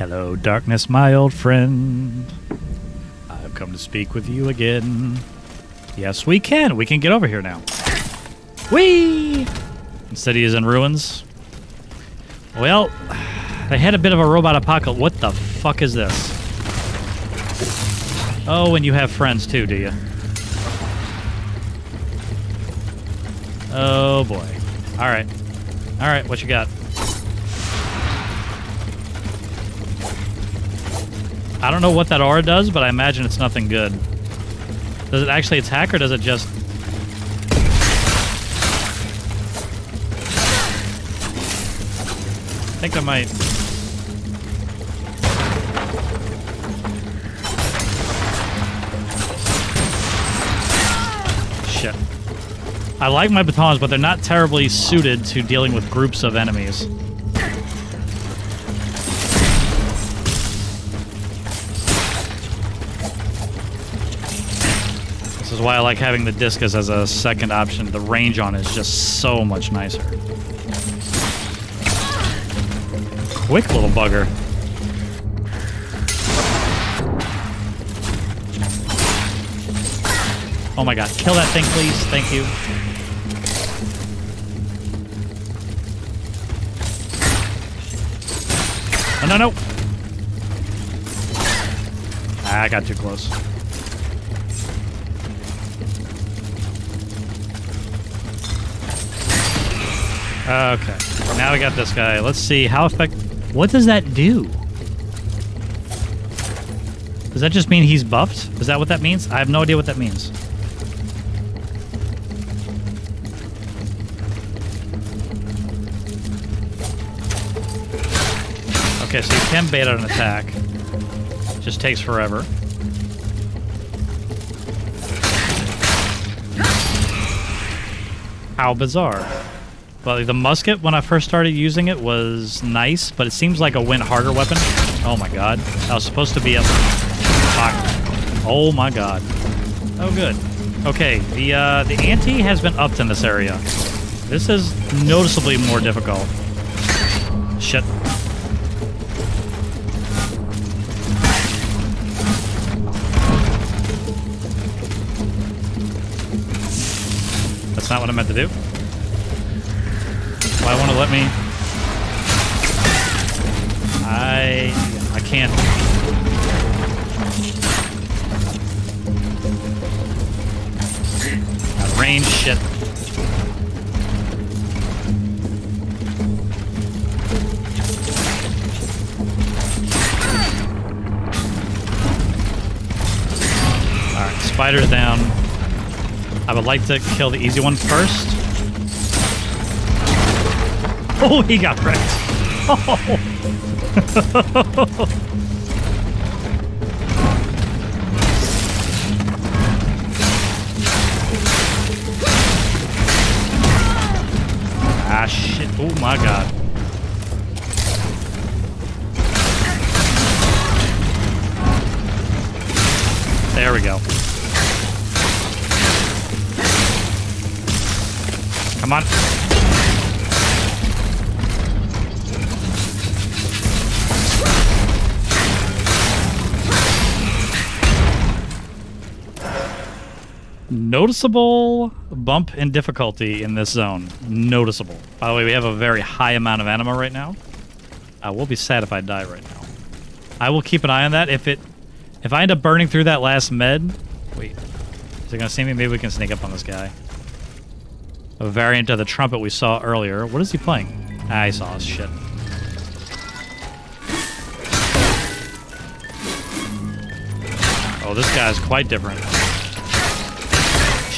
Hello, darkness, my old friend. I've come to speak with you again. Yes, we can. We can get over here now. Whee! The city is in ruins. Well, they had a bit of a robot apocalypse. What the fuck is this? Oh, and you have friends too, do you? Oh boy. All right. All right, what you got? I don't know what that aura does, but I imagine it's nothing good. Does it actually attack or does it just... I think I might... Shit. I like my batons, but they're not terribly suited to dealing with groups of enemies. Is why I like having the discus as a second option. The range on it is just so much nicer. Quick little bugger. Oh my god, kill that thing, please. Thank you. No, no, no. Ah, I got too close. Okay. Now we got this guy. Let's see how effect. What does that do? Does that just mean he's buffed? Is that what that means? I have no idea what that means. Okay, so you can bait out an attack. Just takes forever. How bizarre. But the musket, when I first started using it, was nice, but it seems like a win harder weapon. Oh my god. That was supposed to be. Fuck. Oh my god. Oh good. Okay, the, uh, the ante has been upped in this area. This is noticeably more difficult. Shit. That's not what I meant to do. Why want to let me? I I can't. Range shit. Alright, spider's down. I would like to kill the easy one first. Oh, he got wrecked. Oh. ah, shit. Oh, my God. There we go. Come on. Noticeable bump in difficulty in this zone. Noticeable. By the way, we have a very high amount of anima right now. I will be sad if I die right now. I will keep an eye on that. If it, if I end up burning through that last med, wait, is it gonna see me? Maybe we can sneak up on this guy. A variant of the trumpet we saw earlier. What is he playing? Ah, I saw us. Shit. Oh, this guy's quite different.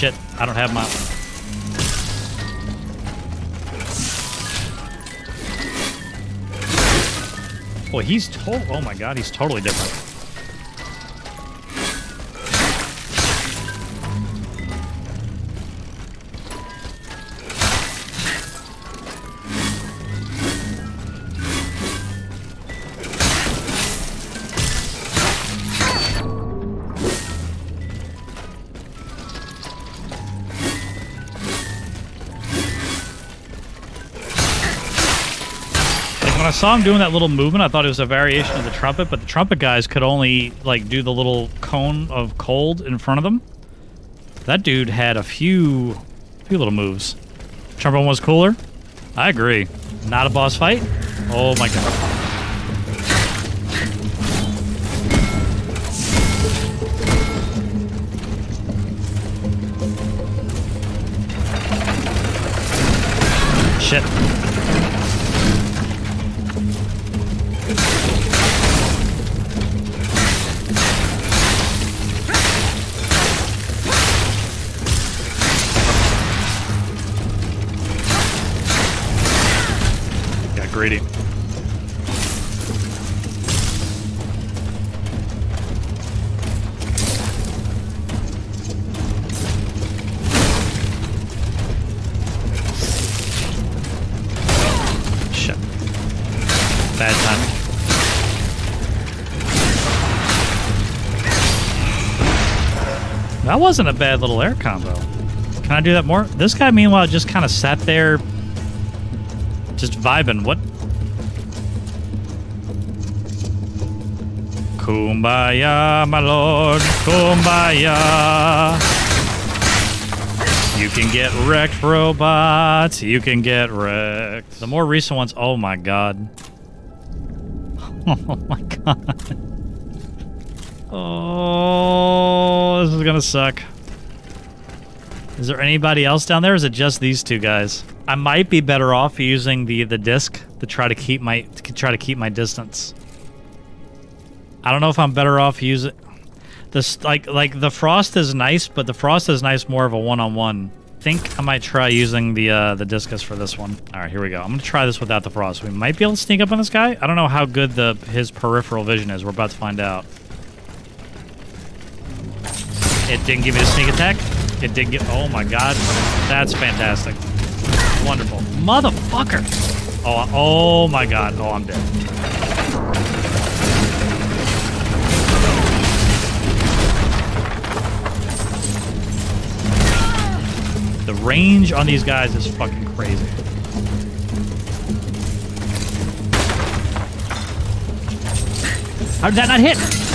Shit, I don't have my... Boy, he's total... Oh my god, he's totally different. I saw him doing that little movement, I thought it was a variation of the trumpet, but the trumpet guys could only like do the little cone of cold in front of them. That dude had a few, few little moves. Trumpet one was cooler. I agree. Not a boss fight. Oh my god. Shit. Wasn't a bad little air combo. Can I do that more? This guy, meanwhile, just kind of sat there, just vibing. What? Kumbaya, my lord, kumbaya. You can get wrecked, robots. You can get wrecked. The more recent ones, oh my god. Oh my god. Oh, this is gonna suck. Is there anybody else down there? Is it just these two guys? I might be better off using the the disc to try to keep my to try to keep my distance. I don't know if I'm better off using this like like the frost is nice, but the frost is nice more of a one-on-one. Think I might try using the uh, the discus for this one. All right, here we go. I'm gonna try this without the frost. We might be able to sneak up on this guy. I don't know how good the his peripheral vision is. We're about to find out. It didn't give me a sneak attack. It did get. Oh my god, that's fantastic. Wonderful, motherfucker. Oh, oh my god. Oh, I'm dead. The range on these guys is fucking crazy. How did that not hit?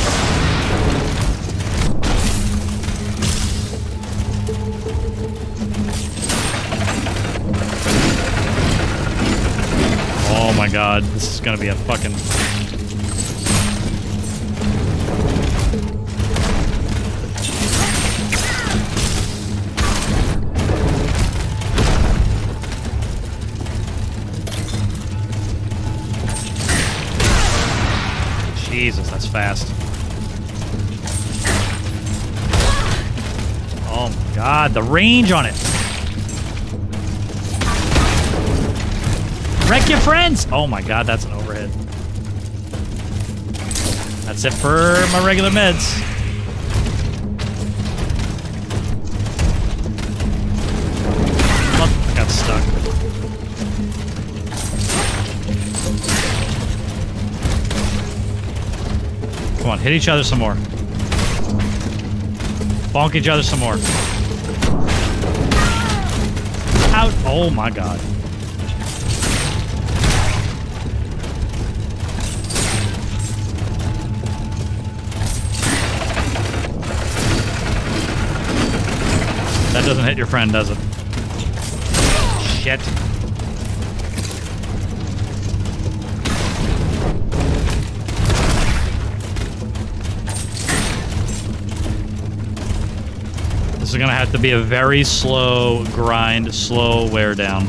My god, this is gonna be a fucking... Jesus, that's fast. Oh my god, the range on it! Wreck your friends! Oh my god, that's an overhead. That's it for my regular meds. Got stuck. Come on, hit each other some more. Bonk each other some more. Out! Oh my god. That doesn't hit your friend, does it? Shit. This is gonna have to be a very slow grind, slow wear down.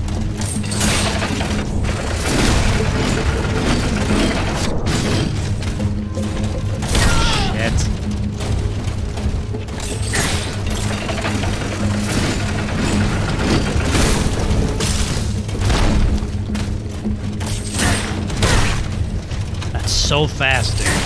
That's so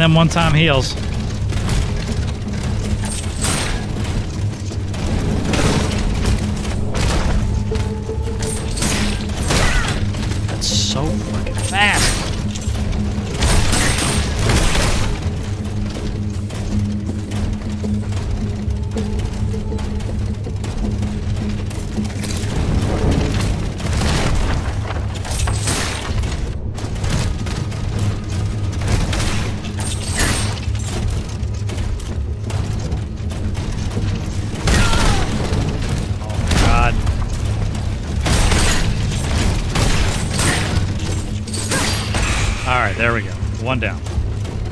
them one-time heals. Alright, there we go. One down.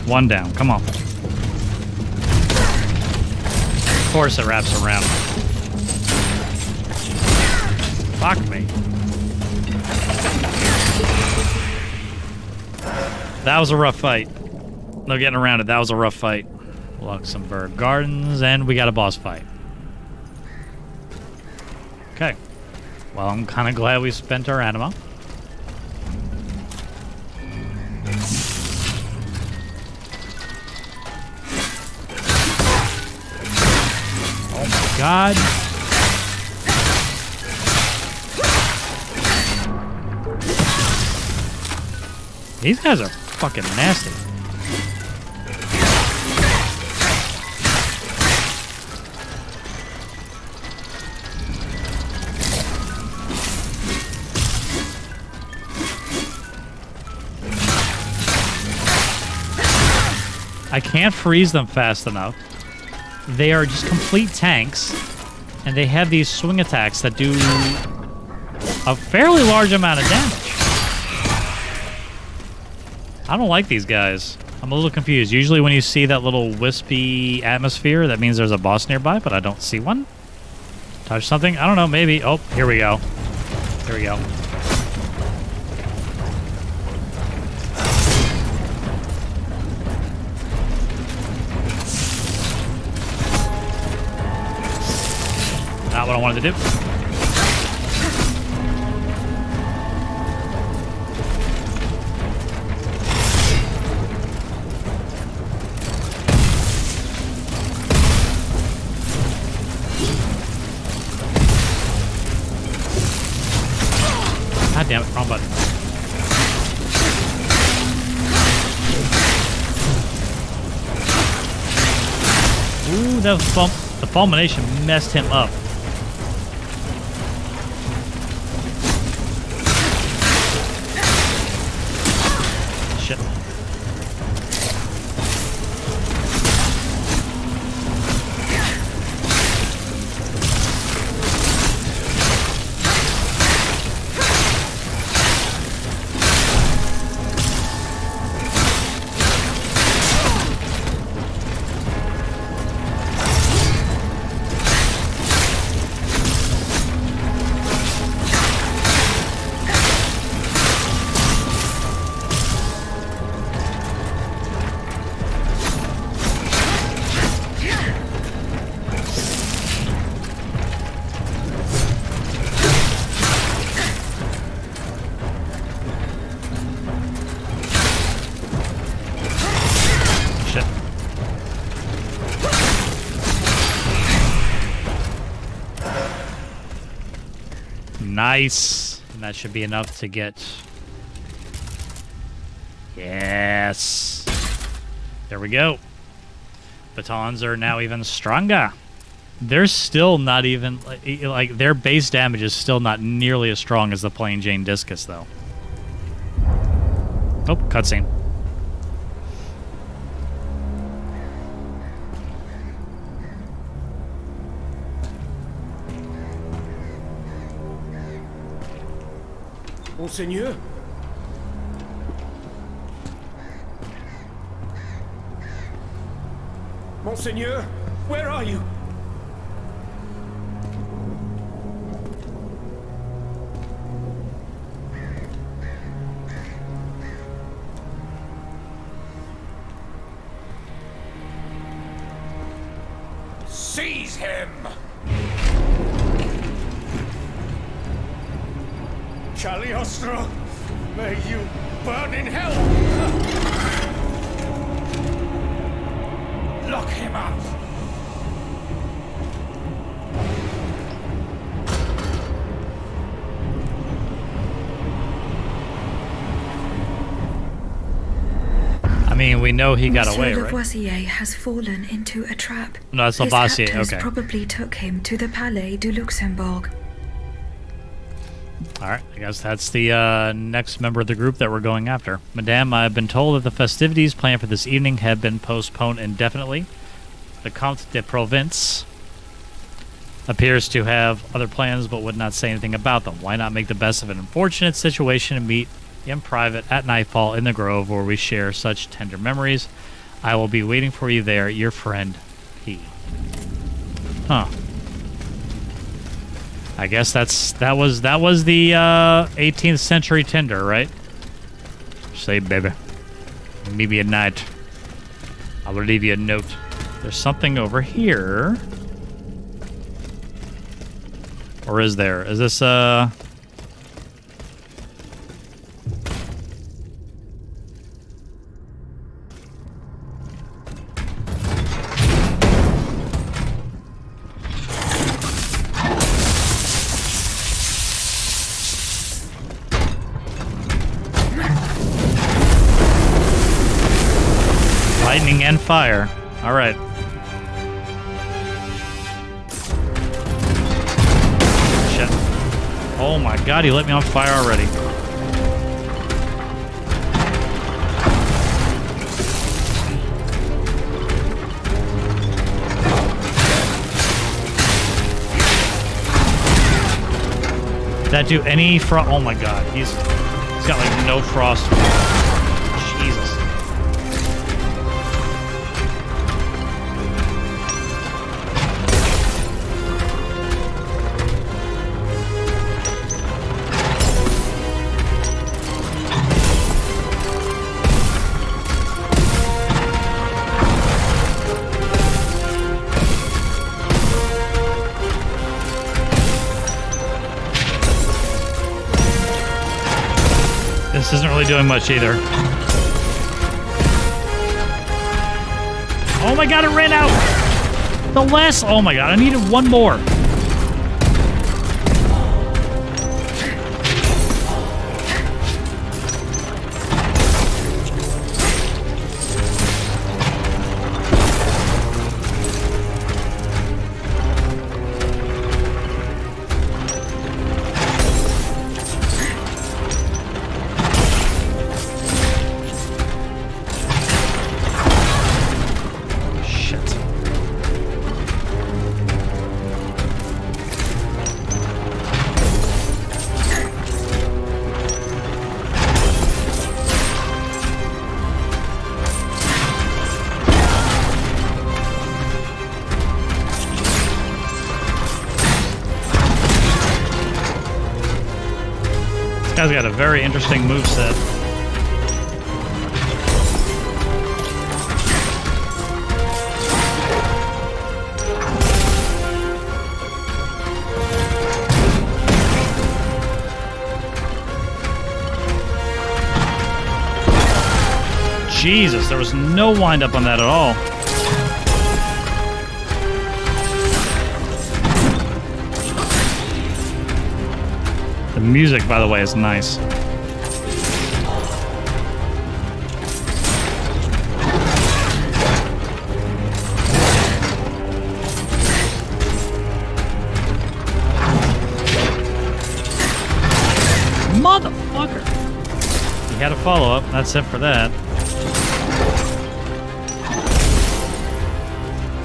One down. Come on. Of course it wraps around. Fuck me. That was a rough fight. No getting around it. That was a rough fight. Luxembourg Gardens, and we got a boss fight. Okay. Well, I'm kind of glad we spent our anima. God. These guys are fucking nasty. I can't freeze them fast enough. They are just complete tanks, and they have these swing attacks that do a fairly large amount of damage. I don't like these guys. I'm a little confused. Usually when you see that little wispy atmosphere, that means there's a boss nearby, but I don't see one. Touch something? I don't know, maybe. Oh, here we go. Here we go. I wanted to do. God damn it, wrong button. Ooh, that fum the fulmination messed him up. Nice. And that should be enough to get... Yes. There we go. Batons are now even stronger. They're still not even... Like, their base damage is still not nearly as strong as the plain Jane Discus, though. Oh, cutscene. Monseigneur? Monseigneur, where are you? Know he got Monsieur away, right? Lavoisier has fallen into a trap. No, that's His Lavoisier, okay. probably took him to the Palais du Luxembourg. All right, I guess that's the uh, next member of the group that we're going after. Madame, I've been told that the festivities planned for this evening have been postponed indefinitely. The Comte de Provence appears to have other plans but would not say anything about them. Why not make the best of an unfortunate situation and meet in private at nightfall in the grove where we share such tender memories? I will be waiting for you there, your friend P. Huh. I guess that's that was that was the uh, 18th century Tinder, right? Say, baby, maybe a night. I will leave you a note. There's something over here, or is there? Is this uh? Fire. All right. Shit. Oh my god, he lit me on fire already. That do any frost? Oh my god, he's he's got like no frost. Doing much either. Oh my god, it ran out! The last. Oh my god, I needed one more. Guy's got a very interesting move set. Jesus, there was no wind up on that at all. The music, by the way, is nice. Motherfucker! He had a follow up. That's it for that.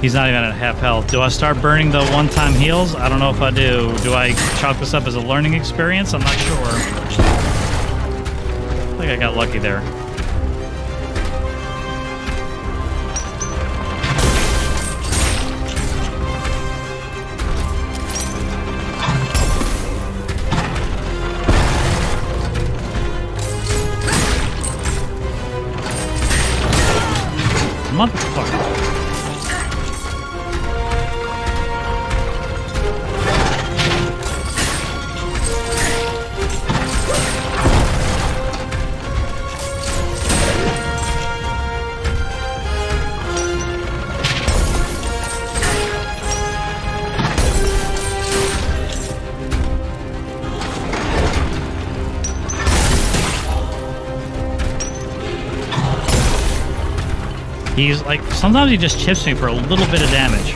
He's not even at half health. Do I start burning the one-time heals? I don't know if I do. Do I chalk this up as a learning experience? I'm not sure. I think I got lucky there. He's like, sometimes he just chips me for a little bit of damage.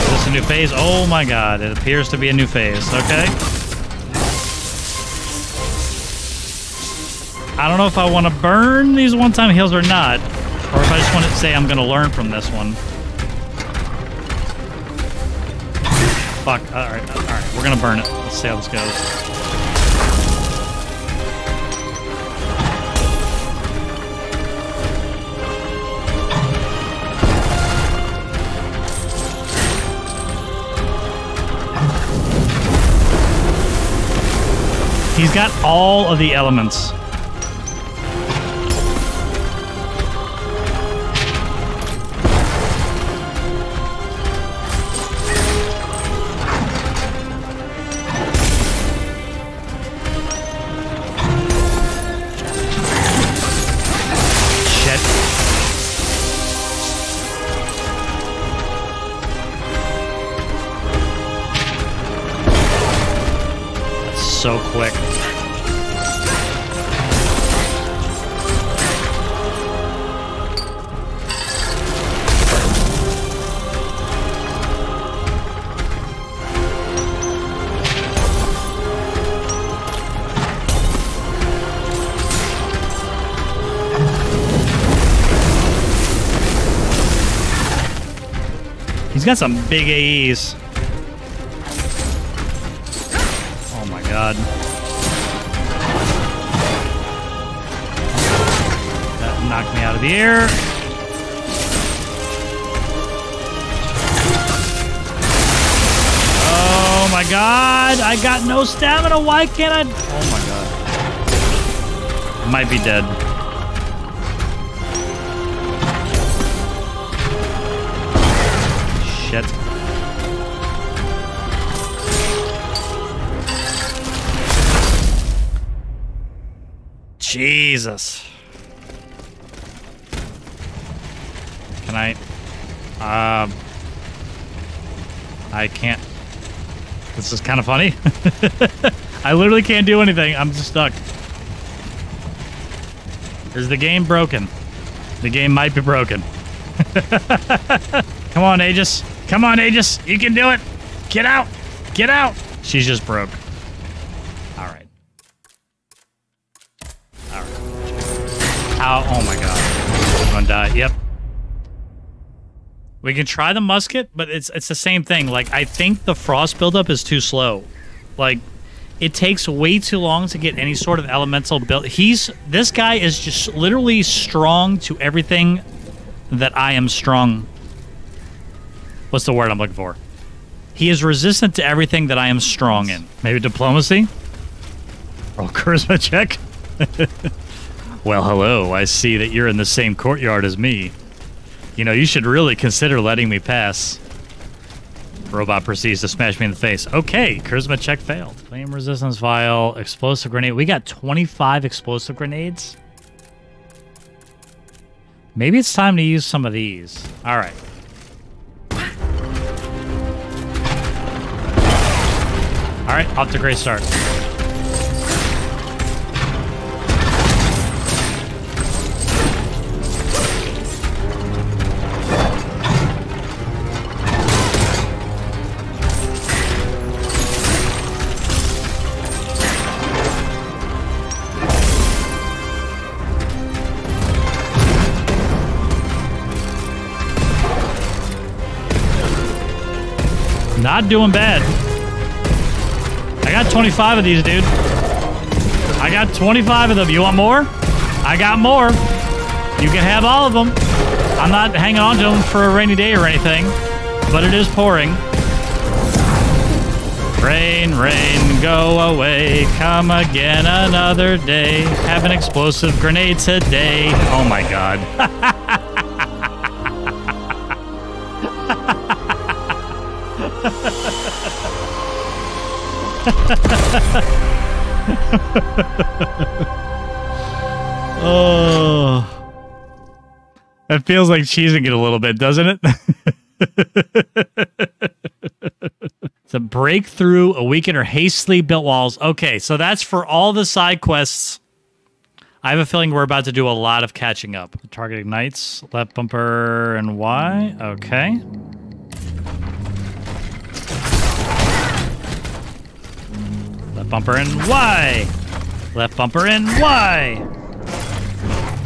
Is this a new phase? Oh my god, it appears to be a new phase. Okay. I don't know if I want to burn these one-time heals or not, or if I just want to say I'm going to learn from this one. Fuck. All right. All right. We're going to burn it. See how. He's got all of the elements. Got some big AEs. Oh my god. That knocked me out of the air. Oh my god! I got no stamina. Why can't I? Oh my god. Might be dead. Jesus. Can I? Um. I can't. This is kind of funny. I literally can't do anything. I'm just stuck. Is the game broken? The game might be broken. Come on, Aegis. Come on, Aegis. You can do it. Get out. Get out. She's just broke. How? Oh my god. I'm gonna die. Yep. We can try the musket, but it's it's the same thing. Like I think the frost buildup is too slow. Like it takes way too long to get any sort of elemental build. He's this guy is just literally strong to everything that I am strong. What's the word I'm looking for? He is resistant to everything that I am strong in. Maybe diplomacy? Or charisma check. well, hello. I see that you're in the same courtyard as me. You know, you should really consider letting me pass. Robot proceeds to smash me in the face. Okay, charisma check failed. Flame resistance vial, explosive grenade. We got 25 explosive grenades. Maybe it's time to use some of these. All right. All right, off to great start. Not doing bad. I got 25 of these, dude. I got 25 of them. You want more? I got more. You can have all of them. I'm not hanging on to them for a rainy day or anything, but it is pouring. Rain, rain, go away. Come again another day. Have an explosive grenade today. Oh my god. oh. It feels like cheesing it a little bit, doesn't it? it's The breakthrough, a weakened or hastily built walls. Okay, so that's for all the side quests. I have a feeling we're about to do a lot of catching up. Target ignites, left bumper and Y. Okay. Left bumper and Y. Left bumper and Y.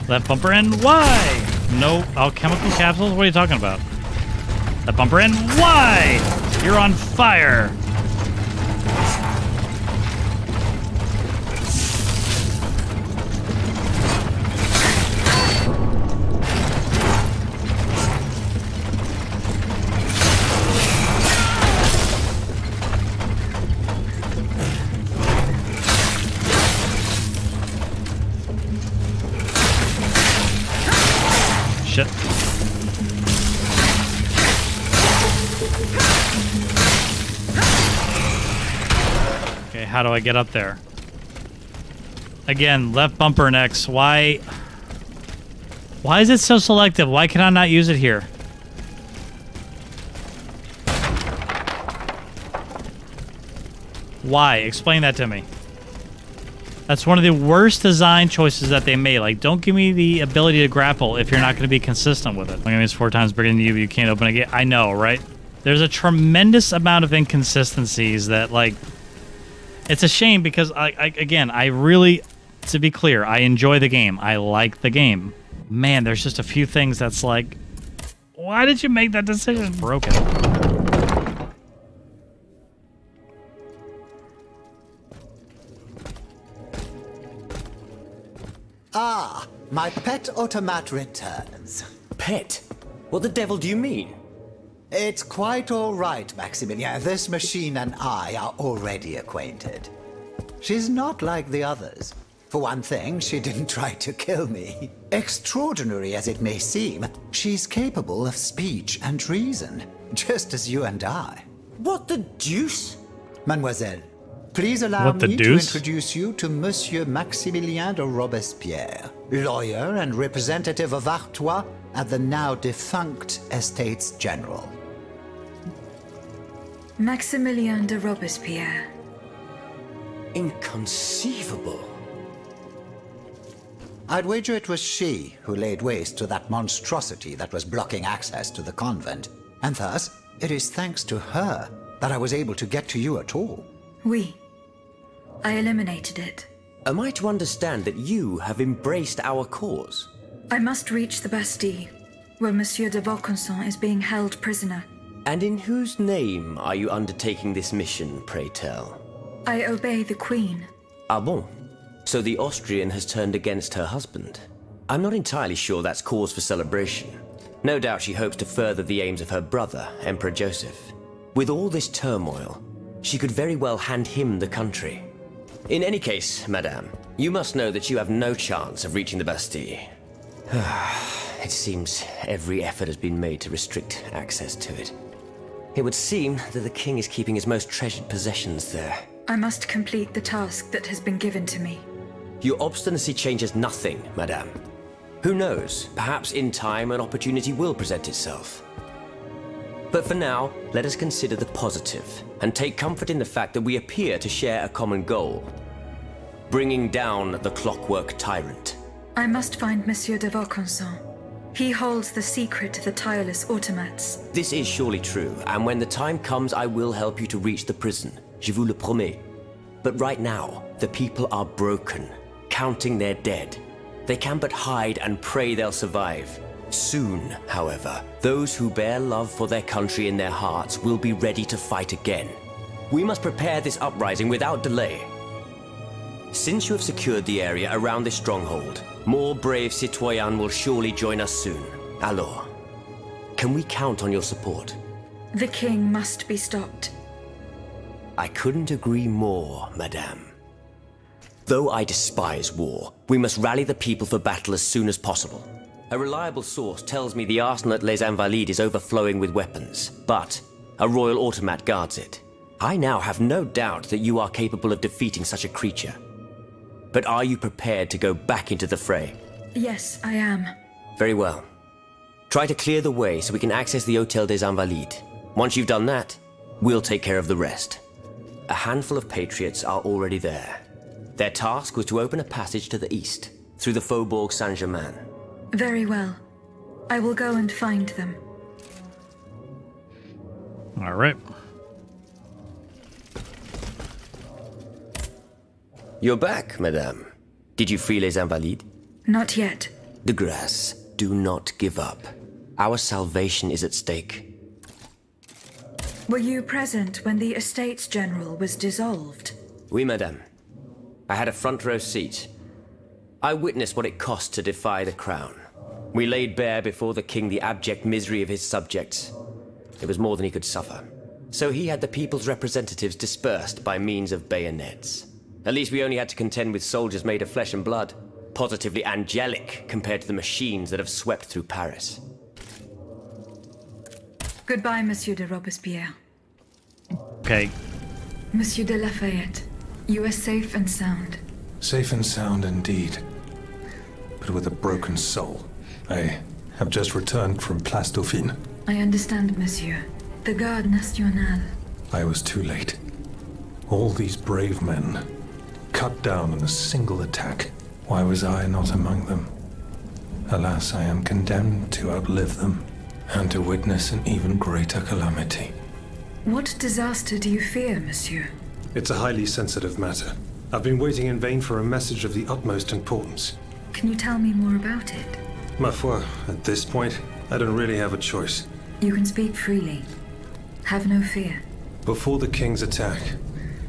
Left bumper and Y. No alchemical capsules? What are you talking about? Left bumper and Y. You're on fire. How do I get up there? Again, left bumper and X. Why? Why is it so selective? Why can I not use it here? Why? Explain that to me. That's one of the worst design choices that they made. Like, don't give me the ability to grapple if you're not going to be consistent with it. My enemy's four times bigger than you, but you can't open a gate. I know, right? There's a tremendous amount of inconsistencies that, like, it's a shame because, I, I again, I really, to be clear, I enjoy the game. I like the game. Man, there's just a few things that's like, why did you make that decision? Broken. Ah, my pet automat returns. Pet? What the devil do you mean? It's quite all right, Maximilien. This machine and I are already acquainted. She's not like the others. For one thing, she didn't try to kill me. Extraordinary as it may seem, she's capable of speech and reason, just as you and I. What the deuce? Mademoiselle, please allow What the me to introduce you to Monsieur Maximilien de Robespierre, lawyer and representative of Artois at the now defunct Estates General. Maximilien de Robespierre. Inconceivable. I'd wager it was she who laid waste to that monstrosity that was blocking access to the convent, and thus it is thanks to her that I was able to get to you at all. Oui. I eliminated it. Am I to understand that you have embraced our cause? I must reach the Bastille, where Monsieur de Vaucanson is being held prisoner. And in whose name are you undertaking this mission, pray tell? I obey the Queen. Ah bon? So the Austrian has turned against her husband. I'm not entirely sure that's cause for celebration. No doubt she hopes to further the aims of her brother, Emperor Joseph. With all this turmoil, she could very well hand him the country. In any case, madame, you must know that you have no chance of reaching the Bastille. it seems every effort has been made to restrict access to it. It would seem that the king is keeping his most treasured possessions there. I must complete the task that has been given to me. Your obstinacy changes nothing, madame. Who knows, perhaps in time an opportunity will present itself. But for now, let us consider the positive, and take comfort in the fact that we appear to share a common goal. Bringing down the clockwork tyrant. I must find Monsieur de Vaucanson. He holds the secret to the tireless automats. This is surely true, and when the time comes I will help you to reach the prison. Je vous le promets. But right now, the people are broken, counting their dead. They can but hide and pray they'll survive. Soon, however, those who bear love for their country in their hearts will be ready to fight again. We must prepare this uprising without delay. Since you have secured the area around this stronghold, more brave citoyens will surely join us soon. Alors, can we count on your support? The king must be stopped. I couldn't agree more, madame. Though I despise war, we must rally the people for battle as soon as possible. A reliable source tells me the arsenal at Les Invalides is overflowing with weapons, but a royal automat guards it. I now have no doubt that you are capable of defeating such a creature. But are you prepared to go back into the fray? Yes, I am. Very well. Try to clear the way so we can access the Hotel des Invalides. Once you've done that, We'll take care of the rest. A handful of patriots are already there. Their task was to open a passage to the east, through the Faubourg Saint Germain. Very well. I will go and find them. All right. You're back, madame. Did you free les Invalides? Not yet. De Grasse, do not give up. Our salvation is at stake. Were you present when the Estates General was dissolved? Oui, madame. I had a front row seat. I witnessed what it cost to defy the crown. We laid bare before the king the abject misery of his subjects. It was more than he could suffer. So he had the people's representatives dispersed by means of bayonets. At least we only had to contend with soldiers made of flesh and blood, positively angelic compared to the machines that have swept through Paris. Goodbye, Monsieur de Robespierre. Okay. Monsieur de Lafayette, you are safe and sound. Safe and sound indeed. But with a broken soul. I have just returned from Place Dauphine. I understand, Monsieur. The Garde Nationale. I was too late. All these brave men, cut down in a single attack. Why was I not among them? Alas, I am condemned to outlive them, and to witness an even greater calamity. What disaster do you fear, Monsieur? It's a highly sensitive matter. I've been waiting in vain for a message of the utmost importance. Can you tell me more about it? Ma foi, at this point, I don't really have a choice. You can speak freely. Have no fear. Before the king's attack,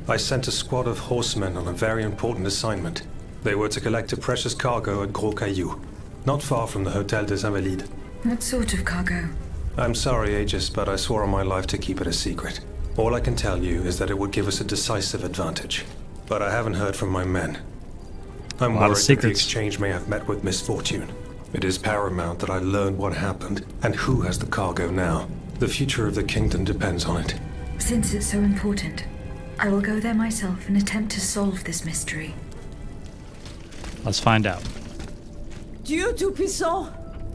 I sent a squad of horsemen on a very important assignment. They were to collect a precious cargo at Gros Caillou, not far from the Hotel des Invalides. What sort of cargo? I'm sorry, Aegis, but I swore on my life to keep it a secret. All I can tell you is that it would give us a decisive advantage. But I haven't heard from my men. I'm A lot of worried that the exchange may have met with misfortune. It is paramount that I learn what happened and who has the cargo now. The future of the kingdom depends on it. Since it's so important, I will go there myself and attempt to solve this mystery. Let's find out. Dieu Tout-Puissant!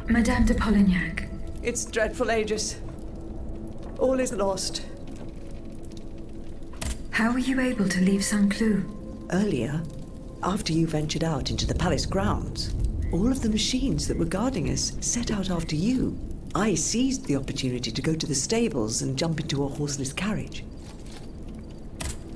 Madame de Polignac, It's dreadful, Aegis. All is lost. how were you able to leave Saint Cloud? Earlier, after you ventured out into the palace grounds, all of the machines that were guarding us set out after you. I seized the opportunity to go to the stables and jump into a horseless carriage.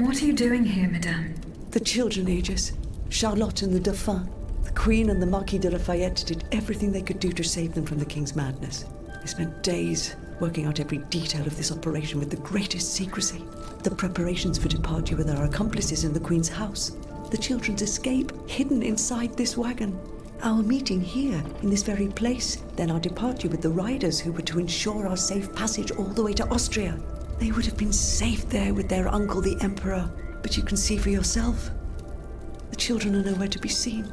What are you doing here, Madame? The children, Aegis, Charlotte and the Dauphin, the Queen and the Marquis de Lafayette did everything they could do to save them from the King's madness. They spent days working out every detail of this operation with the greatest secrecy. The preparations for departure with our accomplices in the Queen's house. The children's escape hidden inside this wagon. Our meeting here, in this very place, then our departure with the riders who were to ensure our safe passage all the way to Austria. They would have been safe there with their uncle, the Emperor. But you can see for yourself. The children are nowhere to be seen.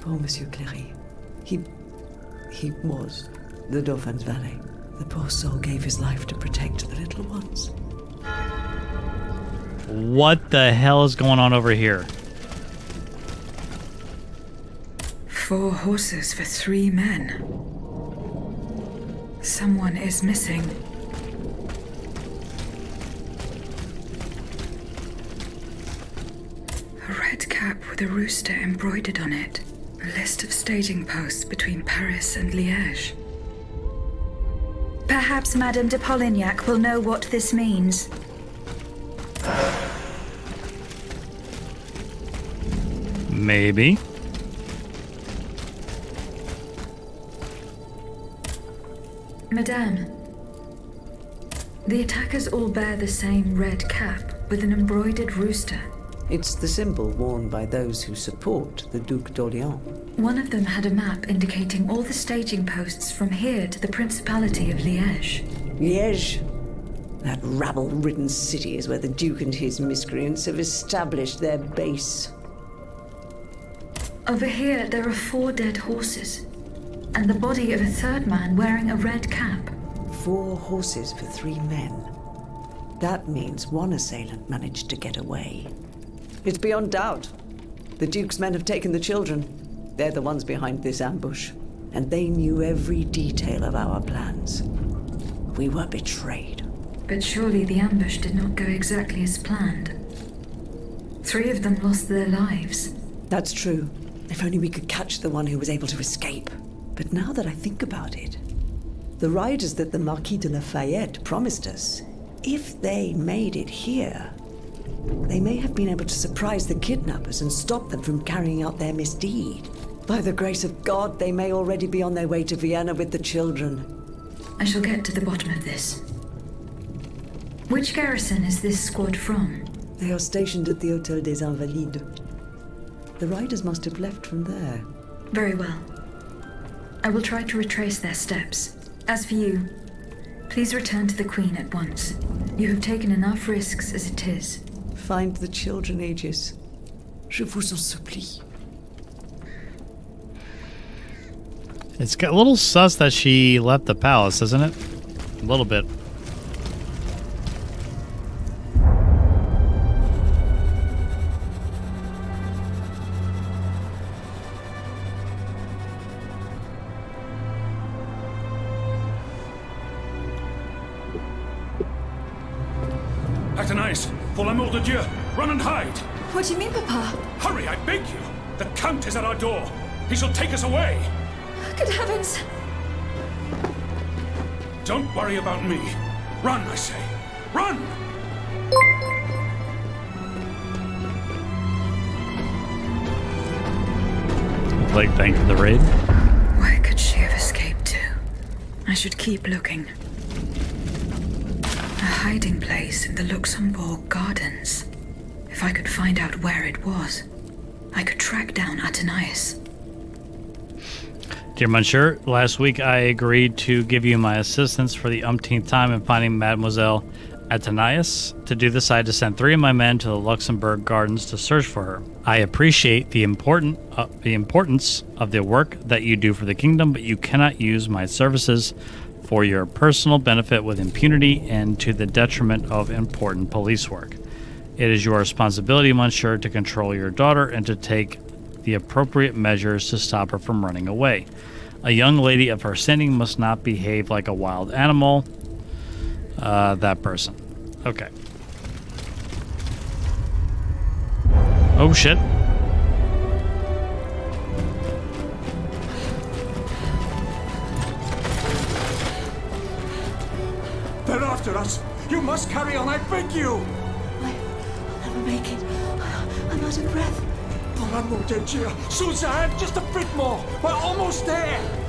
Poor Monsieur Cléry. He. he was the Dauphin's valet. The poor soul gave his life to protect the little ones. What the hell is going on over here? Four horses for three men. Someone is missing. A red cap with a rooster embroidered on it. A list of staging posts between Paris and Liège. Perhaps Madame de Polignac will know what this means. Maybe. Madame, the attackers all bear the same red cap with an embroidered rooster. It's the symbol worn by those who support the Duc d'Orléans. One of them had a map indicating all the staging posts from here to the Principality of Liège. Liège. That rabble ridden city is where the Duke and his miscreants have established their base. Over here, there are four dead horses, and the body of a third man wearing a red cap. Four horses for three men. That means one assailant managed to get away. It's beyond doubt. The Duke's men have taken the children. They're the ones behind this ambush. And they knew every detail of our plans. We were betrayed. But surely the ambush did not go exactly as planned. Three of them lost their lives. That's true. If only we could catch the one who was able to escape. But now that I think about it, the riders that the Marquis de Lafayette promised us, if they made it here, they may have been able to surprise the kidnappers and stop them from carrying out their misdeed. By the grace of God, they may already be on their way to Vienna with the children. I shall get to the bottom of this. Which garrison is this squad from? They are stationed at the Hotel des Invalides. The riders must have left from there. Very well. I will try to retrace their steps. As for you, please return to the Queen at once. You have taken enough risks as it is. Find the children, Aegis. Je vous en supplie. It's got a little sus that she left the palace, isn't it? A little bit. Athenais, pour l'amour de Dieu, run and hide! What do you mean, Papa? Hurry, I beg you! The Count is at our door. He shall take us away. Good heavens! Don't worry about me. Run, I say. Run! Like, thank for the raid. Where could she have escaped to? I should keep looking. Hiding place in the Luxembourg Gardens. If I could find out where it was, I could track down Athenais. Dear Monsieur, last week I agreed to give you my assistance for the umpteenth time in finding Mademoiselle Athenais. To do this, I had to send three of my men to the Luxembourg Gardens to search for her. I appreciate the important uh, the importance of the work that you do for the kingdom, but you cannot use my services for your personal benefit with impunity and to the detriment of important police work. It is your responsibility, Monsieur, to control your daughter and to take the appropriate measures to stop her from running away. A young lady of her standing must not behave like a wild animal. Uh, that person. Okay. Oh shit. After us. You must carry on, I beg you. I'll never make it. I'm out of breath. Oh, Pour l'amour de Dieu, Suzanne, just a bit more. We're almost there.